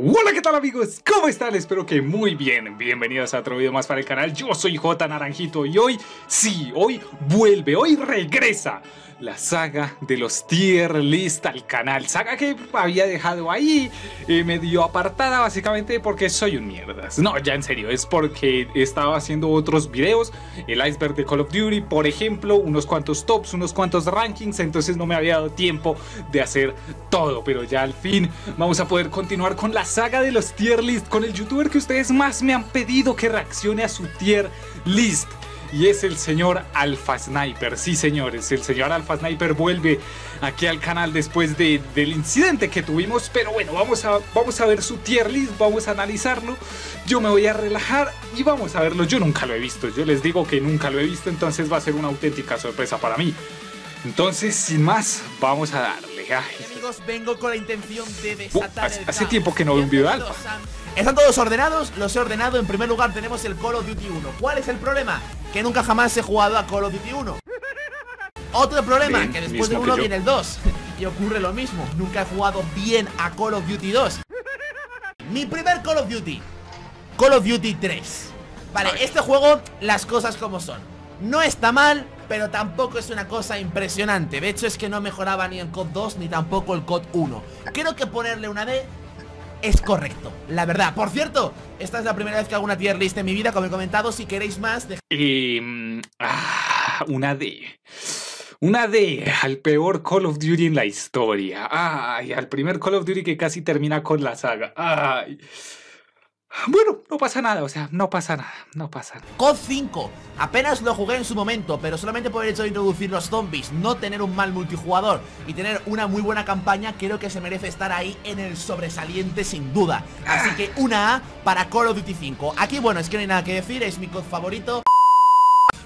Hola, ¿qué tal amigos? ¿Cómo están? Espero que muy bien. Bienvenidos a otro video más para el canal. Yo soy J Naranjito y hoy, sí, hoy vuelve, hoy regresa la saga de los tier list al canal. Saga que había dejado ahí eh, medio apartada básicamente porque soy un mierdas. No, ya en serio, es porque estaba haciendo otros videos. El iceberg de Call of Duty, por ejemplo, unos cuantos tops, unos cuantos rankings. Entonces no me había dado tiempo de hacer todo. Pero ya al fin vamos a poder continuar con la saga de los tier list. Con el youtuber que ustedes más me han pedido que reaccione a su tier list y es el señor Alpha Sniper. Sí, señores, el señor Alpha Sniper vuelve aquí al canal después de, del incidente que tuvimos. Pero bueno, vamos a, vamos a ver su tier list, vamos a analizarlo. Yo me voy a relajar y vamos a verlo. Yo nunca lo he visto, yo les digo que nunca lo he visto, entonces va a ser una auténtica sorpresa para mí. Entonces, sin más, vamos a Amigos, vengo con la intención de desatar hace, hace tiempo que no veo un video de Alpha. ¿Están todos ordenados? Los he ordenado. En primer lugar tenemos el Call of Duty 1. ¿Cuál es el problema? Que nunca jamás he jugado a Call of Duty 1. Otro problema, que después del 1 viene el 2. Y ocurre lo mismo. Nunca he jugado bien a Call of Duty 2. Mi primer Call of Duty. Call of Duty 3. Vale, este juego, las cosas como son. No está mal, pero tampoco es una cosa impresionante. De hecho, es que no mejoraba ni el COD 2 ni tampoco el COD 1. Creo que ponerle una D es correcto, la verdad. Por cierto, esta es la primera vez que hago una tier list en mi vida, como he comentado. Si queréis más, de... eh, ah, una D. Una D al peor Call of Duty en la historia. Ay, al primer Call of Duty que casi termina con la saga. Ay. Bueno, no pasa nada, o sea, no pasa nada, no pasa nada. COD 5, apenas lo jugué en su momento, pero solamente por el hecho de introducir los zombies, no tener un mal multijugador y tener una muy buena campaña, creo que se merece estar ahí en el sobresaliente sin duda. Así que una A para Call of Duty 5. Aquí, bueno, es que no hay nada que decir, es mi COD favorito.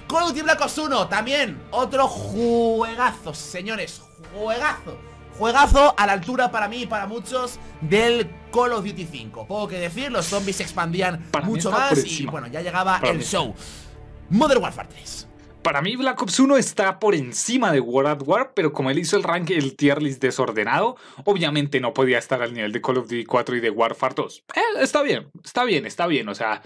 Call of Duty Black Ops 1, también, otro juegazo, señores, juegazo. Juegazo a la altura para mí y para muchos del Call of Duty 5 Poco que decir, los zombies se expandían Para mucho más y bueno, ya llegaba Para el mí. show. Modern Warfare 3 Para mí Black Ops 1 está por encima de World at War, pero como él hizo el rank, el tier list desordenado, obviamente no podía estar al nivel de Call of Duty 4 y de Warfare 2. Eh, está bien, está bien, está bien, o sea...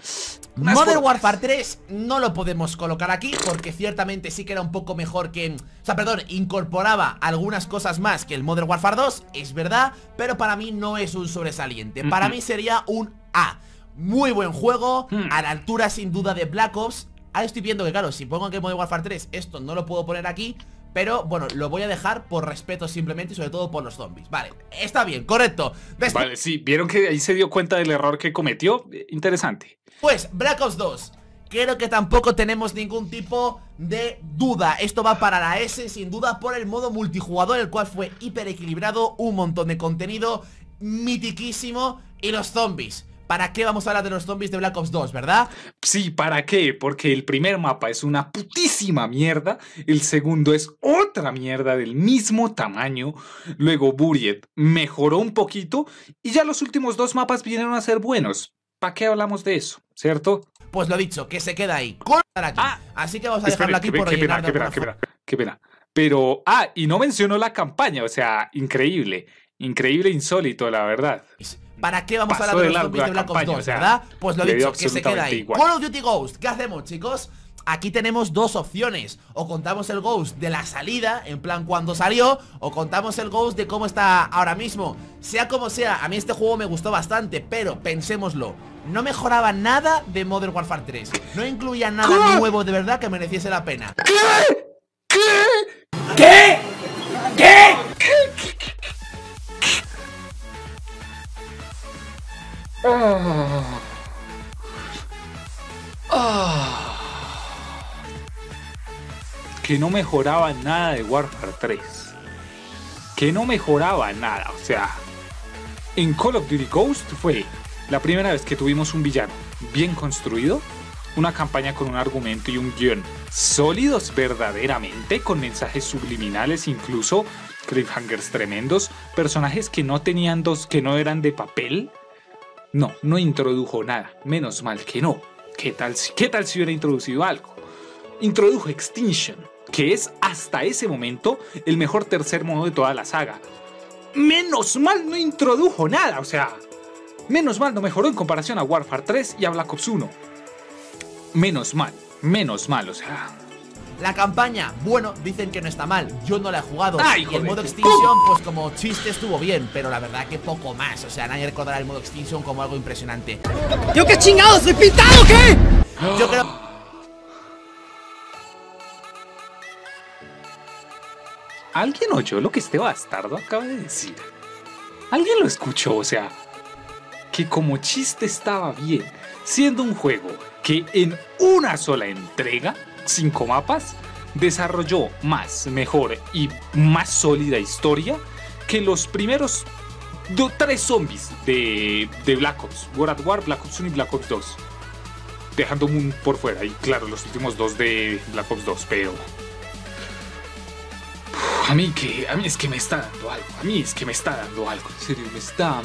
Modern Warfare 3 no lo podemos colocar aquí porque ciertamente sí que era un poco mejor que... O sea, perdón, incorporaba algunas cosas más que el Modern Warfare 2, es verdad, pero para mí no es un sobresaliente. Para mí sería un A. Muy buen juego, Hmm. a la altura sin duda de Black Ops. Ahora estoy viendo que, claro, si pongo que Modern Warfare 3, esto no lo puedo poner aquí. Pero bueno, lo voy a dejar por respeto simplemente y sobre todo por los zombies. Vale, está bien, correcto. Después, Vale, sí, vieron que ahí se dio cuenta del error que cometió. Eh, Interesante. Pues, Black Ops 2 Creo que tampoco tenemos ningún tipo de duda Esto va para la S sin duda por el modo multijugador El cual fue hiper equilibrado, un montón de contenido Mitiquísimo Y los zombies ¿Para qué vamos a hablar de los zombies de Black Ops 2, verdad? Sí, ¿para qué? Porque el primer mapa es una putísima mierda, el segundo es otra mierda del mismo tamaño, luego Buried mejoró un poquito y ya los últimos dos mapas vinieron a ser buenos. ¿Para qué hablamos de eso? ¿Cierto? Pues lo dicho, que se queda ahí aquí Ah. Así que vamos a Espere, dejarlo aquí qué, por qué pena, qué pena, qué pena, qué pena. Pero, ah, y no mencionó la campaña, o sea, increíble, increíble, insólito, la verdad. ¿Para qué vamos Pasó a hablar de los zombies de la Black Ops campaña, 2, o sea, verdad? Pues lo dicho, que se queda ahí igual. Call of Duty Ghost, ¿qué hacemos, chicos? Aquí tenemos dos opciones O contamos el Ghost de la salida En plan cuando salió O contamos el Ghost de cómo está ahora mismo Sea como sea, a mí este juego me gustó bastante Pero pensémoslo No mejoraba nada de Modern Warfare 3 No incluía nada ¿Qué? nuevo de verdad que mereciese la pena ¿Qué? ¿Qué? ¿Qué? ¿Qué? Ah. Ah. Que no mejoraba nada de Warfare 3. Que no mejoraba nada. O sea, en Call of Duty Ghost fue la primera vez que tuvimos un villano bien construido, una campaña con un argumento y un guion sólidos verdaderamente, con mensajes subliminales, incluso cliffhangers tremendos, personajes que no tenían dos, que no eran de papel. No, no introdujo nada. Menos mal que no. ¿Qué tal si, qué tal si hubiera introducido algo? Introdujo Extinction, que es hasta ese momento el mejor tercer modo de toda la saga. Menos mal no introdujo nada, o sea, Menos mal no mejoró en comparación a Warfare 3 y a Black Ops 1. Menos mal, menos mal, o sea... La campaña, bueno, dicen que no está mal, yo no la he jugado Ay, Y el modo Extinction, pues como chiste estuvo bien Pero la verdad que poco más, o sea, nadie recordará el modo Extinction como algo impresionante ¿Yo qué chingados? ¿Soy pintado o qué? Yo creo... ¿Alguien oyó lo que este bastardo acaba de decir? ¿Alguien lo escuchó? O sea, que como chiste estaba bien, siendo un juego que en una sola entrega, cinco mapas, desarrolló más, mejor y más sólida historia que los primeros tres zombies de, Black Ops, World at War, Black Ops 1 y Black Ops 2. Dejando Moon por fuera y claro, los últimos dos de Black Ops 2, pero a mí que, a mí es que me está dando algo, a mí es que me está dando algo, en serio, me está...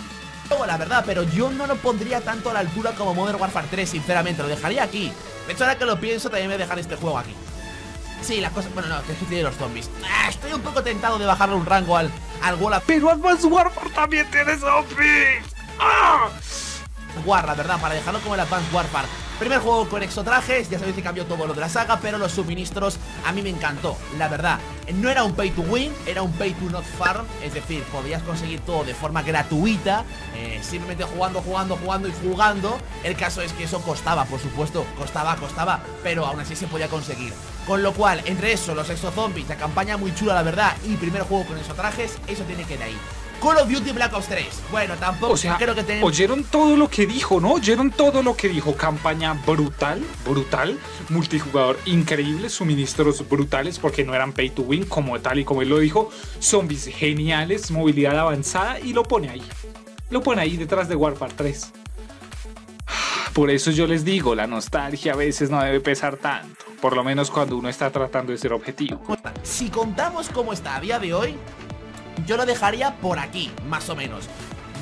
La verdad, pero yo no lo pondría tanto a la altura como Modern Warfare 3, sinceramente, lo dejaría aquí. De hecho, ahora que lo pienso, también me dejar este juego aquí. Sí, la cosa... Bueno, no, que es que tiene los zombies. Ah, estoy un poco tentado de bajarle un rango al, al Wall Pero Advanced Warfare también tiene zombies. ¡Ah! War, la verdad, para dejarlo como el Advanced Warfare. Primer juego con exotrajes, ya sabéis que cambió todo lo de la saga, pero los suministros a mí me encantó, la verdad. No era un pay to win, era un pay to not farm, es decir, podías conseguir todo de forma gratuita, eh, simplemente jugando, jugando, jugando y jugando. El caso es que eso costaba, por supuesto, costaba, costaba, pero aún así se podía conseguir. Con lo cual, entre eso, los exozombies, la campaña muy chula, la verdad, y primer juego con exotrajes, eso tiene que ir ahí. Call of Duty Black Ops 3. Bueno, tampoco o sea, creo que tenemos... Oyeron todo lo que dijo, ¿no? Oyeron todo lo que dijo. Campaña brutal, brutal. Multijugador increíble. Suministros brutales porque no eran pay to win como tal y como él lo dijo. Zombies geniales, movilidad avanzada y lo pone ahí. Lo pone ahí detrás de Warfare 3. Por eso yo les digo, la nostalgia a veces no debe pesar tanto. Por lo menos cuando uno está tratando de ser objetivo. Si contamos cómo está a día de hoy, yo lo dejaría por aquí, más o menos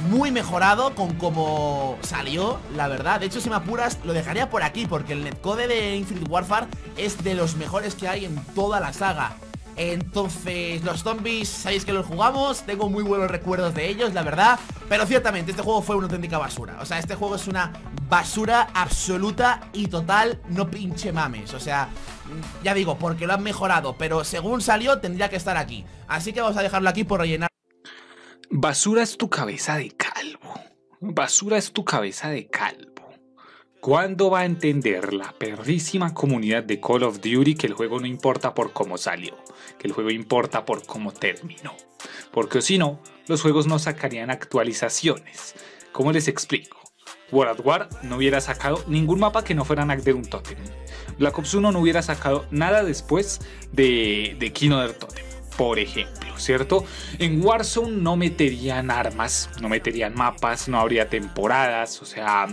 muy mejorado con cómo salió, la verdad. De hecho, si me apuras, lo dejaría por aquí, porque el netcode de Infinite Warfare es de los mejores que hay en toda la saga. Entonces, los zombies, sabéis que los jugamos, tengo muy buenos recuerdos de ellos, la verdad. Pero ciertamente, este juego fue una auténtica basura. O sea, este juego es una basura absoluta y total, no pinche mames. O sea, ya digo, porque lo han mejorado, pero según salió tendría que estar aquí. Así que vamos a dejarlo aquí por rellenar. Basura es tu cabeza de calvo. Basura es tu cabeza de calvo. ¿Cuándo va a entender la perrísima comunidad de Call of Duty que el juego no importa por cómo salió? Que el juego importa por cómo terminó. Porque si no, los juegos no sacarían actualizaciones. ¿Cómo les explico? World at War no hubiera sacado ningún mapa que no fuera un Totem. Black Ops 1 no hubiera sacado nada después de, de Kino Totem por ejemplo, ¿cierto? En Warzone no meterían armas, no meterían mapas, no habría temporadas, o sea,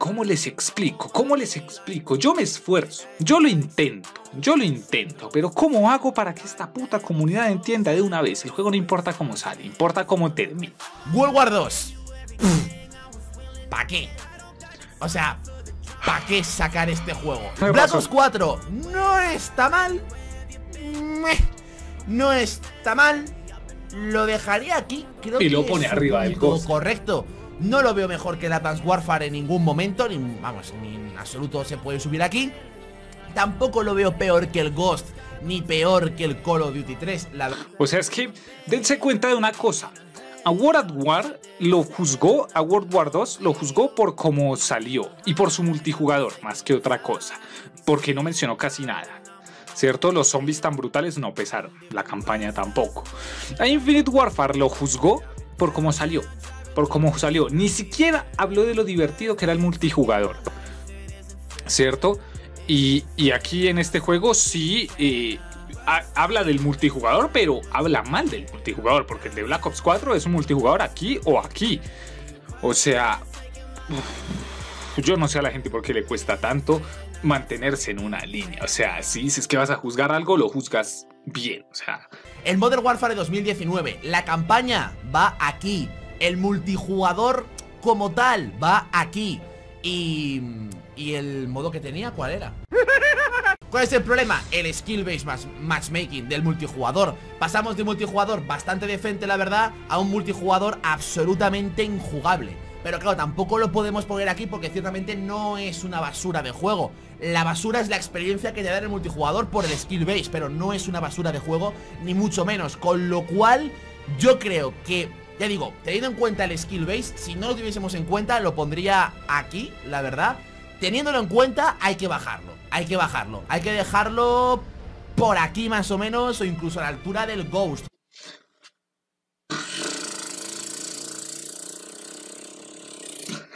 ¿cómo les explico? ¿Cómo les explico? Yo me esfuerzo, yo lo intento, yo lo intento, pero ¿cómo hago para que esta puta comunidad entienda de una vez? El juego no importa cómo sale, importa cómo termina. World War 2. ¿Para qué? O sea, ¿para qué sacar este juego? Black Ops 4 no está mal no está mal. Lo dejaría aquí. Creo y lo pone arriba del Ghost. Correcto. No lo veo mejor que el Advanced Warfare en ningún momento. Ni, vamos, ni en absoluto se puede subir aquí. Tampoco lo veo peor que el Ghost. Ni peor que el Call of Duty 3. O sea, es que dense cuenta de una cosa. A World at War lo juzgó, a World War 2 lo juzgó por cómo salió y por su multijugador, más que otra cosa, porque no mencionó casi nada. ¿cierto? Los zombies tan brutales no pesaron, la campaña tampoco. A Infinite Warfare lo juzgó por cómo salió, por cómo salió. Ni siquiera habló de lo divertido que era el multijugador, ¿cierto? Y, aquí en este juego sí eh, habla del multijugador, pero habla mal del multijugador, porque el de Black Ops 4 es un multijugador aquí o aquí. O sea, yo no sé a la gente por qué le cuesta tanto mantenerse en una línea. O sea, si dices que vas a juzgar algo, lo juzgas bien. O sea. El Modern Warfare 2019, la campaña va aquí. El multijugador como tal va aquí. Y. ¿Y el modo que tenía cuál era? ¿Cuál es el problema? El skill-based matchmaking del multijugador. Pasamos de multijugador bastante decente, la verdad, a un multijugador absolutamente injugable. Pero claro, tampoco lo podemos poner aquí porque ciertamente no es una basura de juego La basura es la experiencia que te da el multijugador por el skill base Pero no es una basura de juego, ni mucho menos Con lo cual, yo creo que ya digo, teniendo en cuenta el skill base Si no lo tuviésemos en cuenta, lo pondría aquí, la verdad. Teniéndolo en cuenta, hay que bajarlo Hay que bajarlo Hay que dejarlo por aquí más o menos O incluso a la altura del Ghost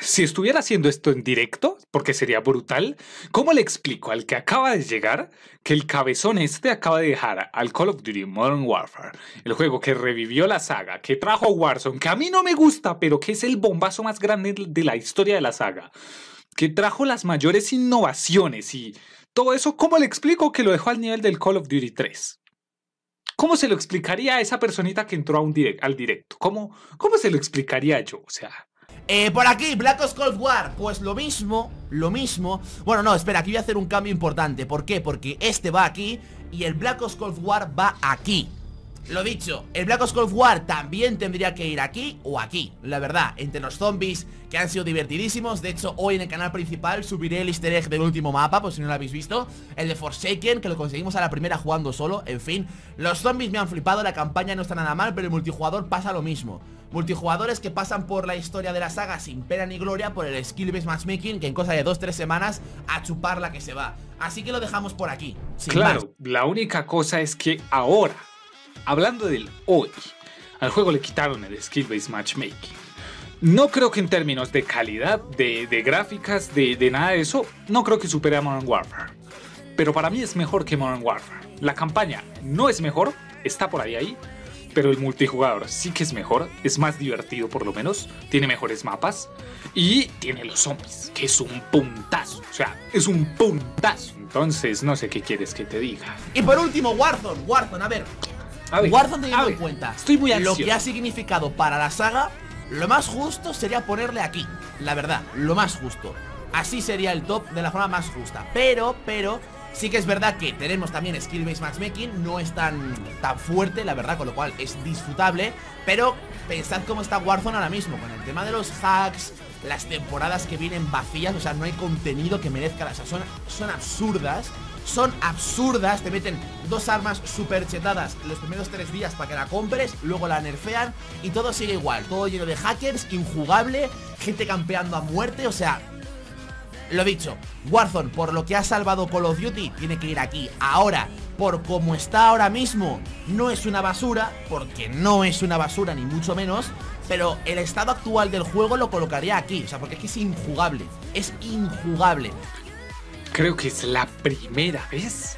si estuviera haciendo esto en directo, porque sería brutal, ¿cómo le explico al que acaba de llegar que el cabezón este acaba de dejar al Call of Duty Modern Warfare, el juego que revivió la saga, que trajo a Warzone, que a mí no me gusta, pero que es el bombazo más grande de la historia de la saga, que trajo las mayores innovaciones y todo eso, ¿cómo le explico que lo dejó al nivel del Call of Duty 3? ¿Cómo se lo explicaría a esa personita que entró a un al directo? ¿Cómo, ¿Cómo se lo explicaría yo? O sea, eh, por aquí, Black Ops Cold War. Pues lo mismo, lo mismo. Bueno, no, espera, aquí voy a hacer un cambio importante. ¿Por qué? Porque este va aquí Y el Black Ops Cold War va aquí lo dicho, el Black Ops Cold War también tendría que ir aquí o aquí. La verdad, entre los zombies que han sido divertidísimos. De hecho, hoy en el canal principal subiré el easter egg del último mapa Por si no lo habéis visto. El de Forsaken, que lo conseguimos a la primera jugando solo. En fin, los zombies me han flipado La campaña no está nada mal, pero el multijugador pasa lo mismo. Multijugadores que pasan por la historia de la saga sin pena ni gloria por el skill based matchmaking que en cosa de 2-3 semanas a chupar la que se va. Así que lo dejamos por aquí. claro, la única cosa es que ahora hablando del hoy, al juego le quitaron el skill-based matchmaking. No creo que en términos de calidad, de, gráficas, de, de, nada de eso, no creo que supere a Modern Warfare. Pero para mí es mejor que Modern Warfare. La campaña no es mejor, está por ahí ahí, pero el multijugador sí que es mejor, es más divertido por lo menos, tiene mejores mapas y tiene los zombies, que es un puntazo, o sea, es un puntazo. Entonces, no sé qué quieres que te diga. Y por último, Warzone, Warzone, a ver, Warzone teniendo en cuenta estoy muy lo que ha significado para la saga, lo más justo sería ponerle aquí. La verdad, lo más justo. Así sería el top de la forma más justa. Pero, pero, sí que es verdad que tenemos también skill-based matchmaking. No es tan, tan fuerte, la verdad, con lo cual es disfrutable. Pero pensad cómo está Warzone ahora mismo, con el tema de los hacks, las temporadas que vienen vacías, o sea, no hay contenido que merezca, o sea, son, son absurdas son absurdas. Te meten dos armas super chetadas los primeros tres días para que la compres, luego la nerfean y todo sigue igual. Todo lleno de hackers, injugable, gente campeando a muerte, o sea... Lo dicho, Warzone, por lo que ha salvado Call of Duty, tiene que ir aquí. Ahora, por como está ahora mismo, no es una basura, porque no es una basura, ni mucho menos, pero el estado actual del juego lo colocaría aquí, o sea, porque es que es injugable, es injugable. Creo que es la primera vez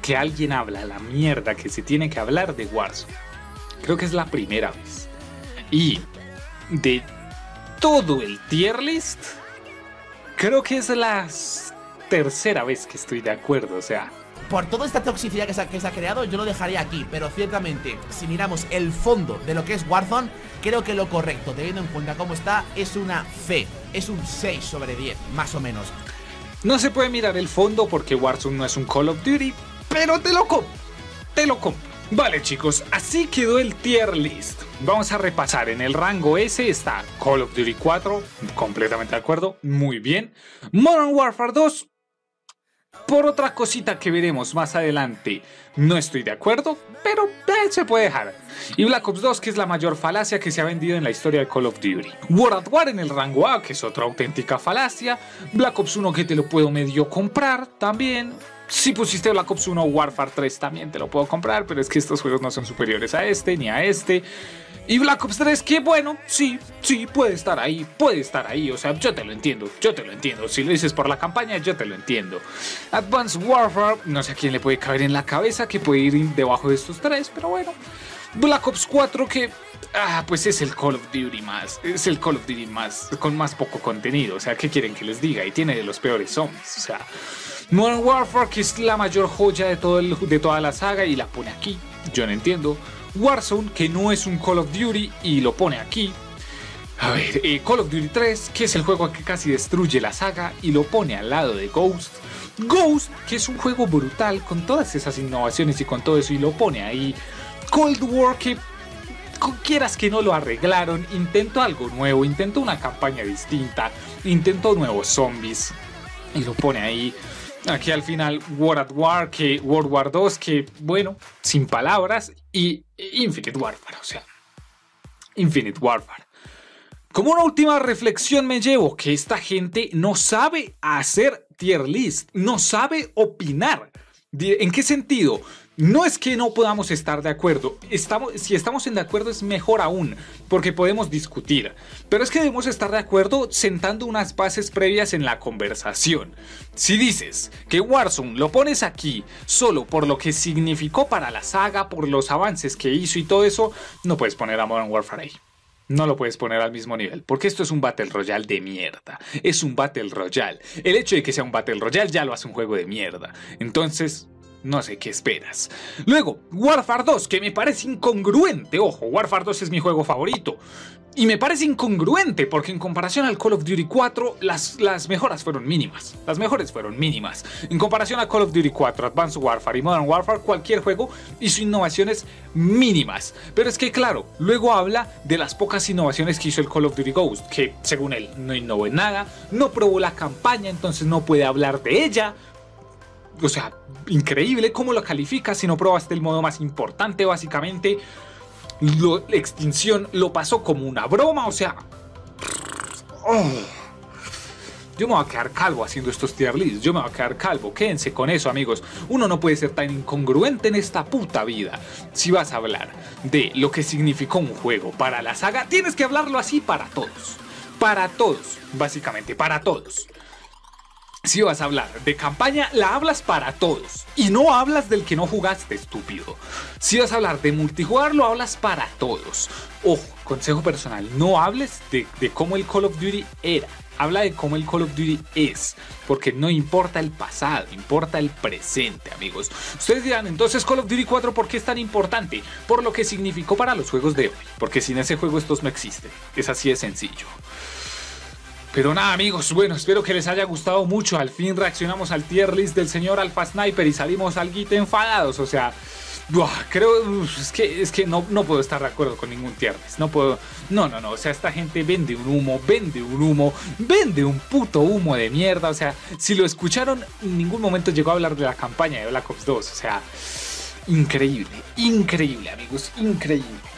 que alguien habla la mierda que se tiene que hablar de Warzone. Creo que es la primera vez. Y de todo el tier list, creo que es la tercera vez que estoy de acuerdo. O sea, por toda esta toxicidad que se, ha, que se, ha, creado, yo lo dejaría aquí. Pero ciertamente, si miramos el fondo de lo que es Warzone, creo que lo correcto, teniendo en cuenta cómo está, es una C. Es un 6 sobre 10, más o menos. No se puede mirar el fondo porque Warzone no es un Call of Duty, pero te lo compro, te lo compro. Vale chicos, así quedó el tier list. Vamos a repasar, en el rango S está Call of Duty 4, completamente de acuerdo, muy bien. Modern Warfare 2, por otra cosita que veremos más adelante, no estoy de acuerdo, pero eh, se puede dejar. Y Black Ops 2, que es la mayor falacia que se ha vendido en la historia de Call of Duty. World at War en el rango A, que es otra auténtica falacia. Black Ops 1, que te lo puedo medio comprar también. Si pusiste Black Ops 1 Warfare 3 también te lo puedo comprar, pero es que estos juegos no son superiores a este ni a este. Y Black Ops 3, que bueno, sí, sí, puede estar ahí, puede estar ahí, o sea, yo te lo entiendo, yo te lo entiendo. Si lo dices por la campaña, yo te lo entiendo. Advanced Warfare, no sé a quién le puede caber en la cabeza que puede ir debajo de estos tres, pero bueno. Black Ops 4, que ah, pues es el Call of Duty más, es el Call of Duty más, con más poco contenido, o sea, ¿qué quieren que les diga? Y tiene de los peores zombies, o sea. Modern Warfare, que es la mayor joya de, todo de toda la saga, y la pone aquí, yo no entiendo. Warzone, que no es un Call of Duty y lo pone aquí. A ver, eh, Call of Duty 3, que es el juego que casi destruye la saga y lo pone al lado de Ghost. Ghost, que es un juego brutal con todas esas innovaciones y con todo eso y lo pone ahí. Cold War, que quieras que no lo arreglaron, intento algo nuevo, intento una campaña distinta, intento nuevos zombies y lo pone ahí. Aquí al final World at War, que World War 2, que bueno, sin palabras, y Infinite Warfare, o sea, Infinite Warfare. Como una última reflexión me llevo que esta gente no sabe hacer tier list, no sabe opinar. ¿En qué sentido? No es que no podamos estar de acuerdo, estamos, si estamos en de acuerdo es mejor aún, porque podemos discutir, pero es que debemos estar de acuerdo sentando unas bases previas en la conversación. Si dices que Warzone lo pones aquí solo por lo que significó para la saga, por los avances que hizo y todo eso, no puedes poner a Modern Warfare ahí. No lo puedes poner al mismo nivel, porque esto es un Battle Royale de mierda. Es un Battle Royale. El hecho de que sea un Battle Royale ya lo hace un juego de mierda. Entonces, no sé qué esperas. Luego, Warfare 2, que me parece incongruente. Ojo, Warfare 2 es mi juego favorito. Y me parece incongruente porque en comparación al Call of Duty 4, las, las mejoras fueron mínimas. Las mejores fueron mínimas. En comparación a Call of Duty 4, Advanced Warfare y Modern Warfare, cualquier juego hizo innovaciones mínimas. Pero es que claro, luego habla de las pocas innovaciones que hizo el Call of Duty Ghost, que según él no innovó en nada, no probó la campaña, entonces no puede hablar de ella o sea, increíble cómo lo calificas si no probaste el modo más importante, básicamente. la extinción lo pasó como una broma, o sea. Oh. Yo me voy a quedar calvo haciendo estos tier. Yo me voy a quedar calvo. Quédense con eso, amigos. Uno no puede ser tan incongruente en esta puta vida. Si vas a hablar de lo que significó un juego para la saga, tienes que hablarlo así para todos. Para todos, básicamente, para todos. Si vas a hablar de campaña, la hablas para todos. Y no hablas del que no jugaste, estúpido. Si vas a hablar de multijugador, lo hablas para todos. Ojo, consejo personal, no hables de, cómo el Call of Duty era. Habla de cómo el Call of Duty es. Porque no importa el pasado, importa el presente, amigos. Ustedes dirán, entonces Call of Duty 4, ¿por qué es tan importante? Por lo que significó para los juegos de hoy. Porque sin ese juego estos no existen. Es así de sencillo. Pero nada amigos, bueno, espero que les haya gustado mucho. Al fin reaccionamos al tier list del señor Alpha Sniper y salimos al guite enfadados. O sea, creo es que, es que no, no puedo estar de acuerdo con ningún tier list. No puedo. No, no, no. O sea, esta gente vende un humo, vende un humo, vende un puto humo de mierda. O sea, si lo escucharon, en ningún momento llegó a hablar de la campaña de Black Ops 2. O sea, increíble, increíble, amigos, increíble.